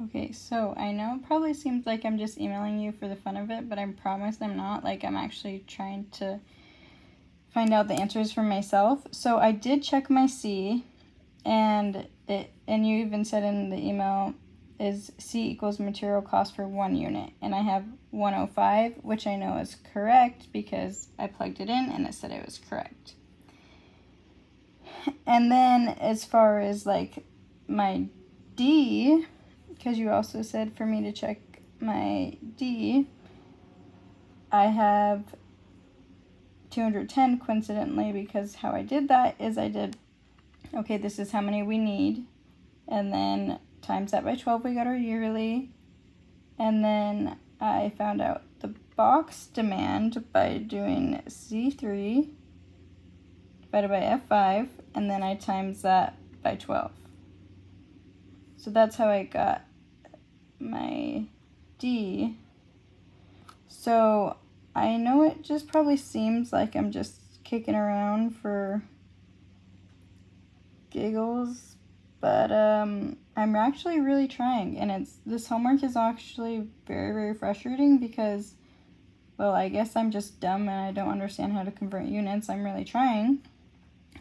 Okay, so I know it probably seems like I'm just emailing you for the fun of it, but I promise I'm not. Like, I'm actually trying to find out the answers for myself. So I did check my C, and it and you even said in the email is C equals material cost for one unit, and I have 105, which I know is correct because I plugged it in and it said it was correct. And then as far as like my D, because you also said for me to check my D, I have 210 coincidentally because how I did that is I did, okay, this is how many we need, and then times that by 12 we got our yearly, and then I found out the box demand by doing C3 divided by F5, and then I times that by 12. So that's how I got my D. So I know it just probably seems like I'm just kicking around for giggles, but um, I'm actually really trying, and it's this homework is actually very very frustrating because, well, I guess I'm just dumb and I don't understand how to convert units. I'm really trying,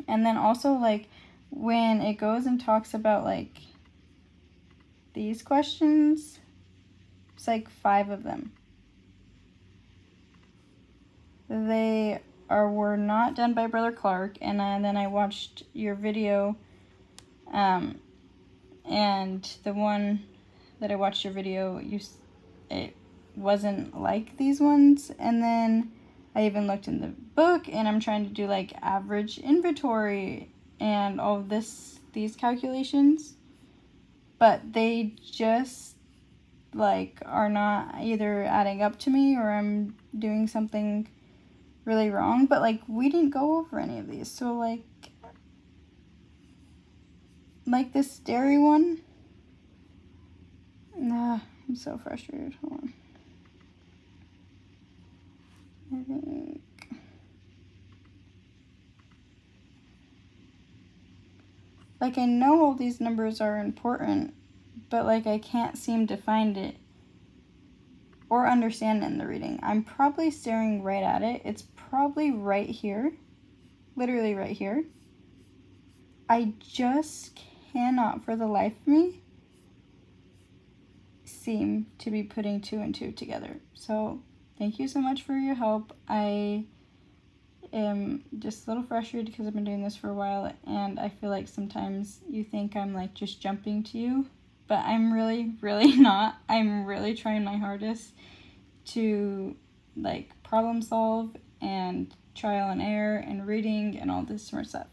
and then also like when it goes and talks about like these questions, it's like five of them. They are were not done by Brother Clark, and uh, then I watched your video, um, and the one that I watched your video, you it wasn't like these ones, and then I even looked in the book, and I'm trying to do like average inventory and all this these calculations but they just like are not either adding up to me or I'm doing something really wrong but like we didn't go over any of these. So like like this dairy one? Nah I'm so frustrated. Hold on. I think Like, I know all these numbers are important, but, like, I can't seem to find it or understand in the reading. I'm probably staring right at it. It's probably right here. Literally right here. I just cannot, for the life of me, seem to be putting two and two together. So, thank you so much for your help. I am just a little frustrated because I've been doing this for a while and I feel like sometimes you think I'm like just jumping to you, but I'm really, really not. I'm really trying my hardest to like problem solve and trial and error and reading and all this sort of stuff.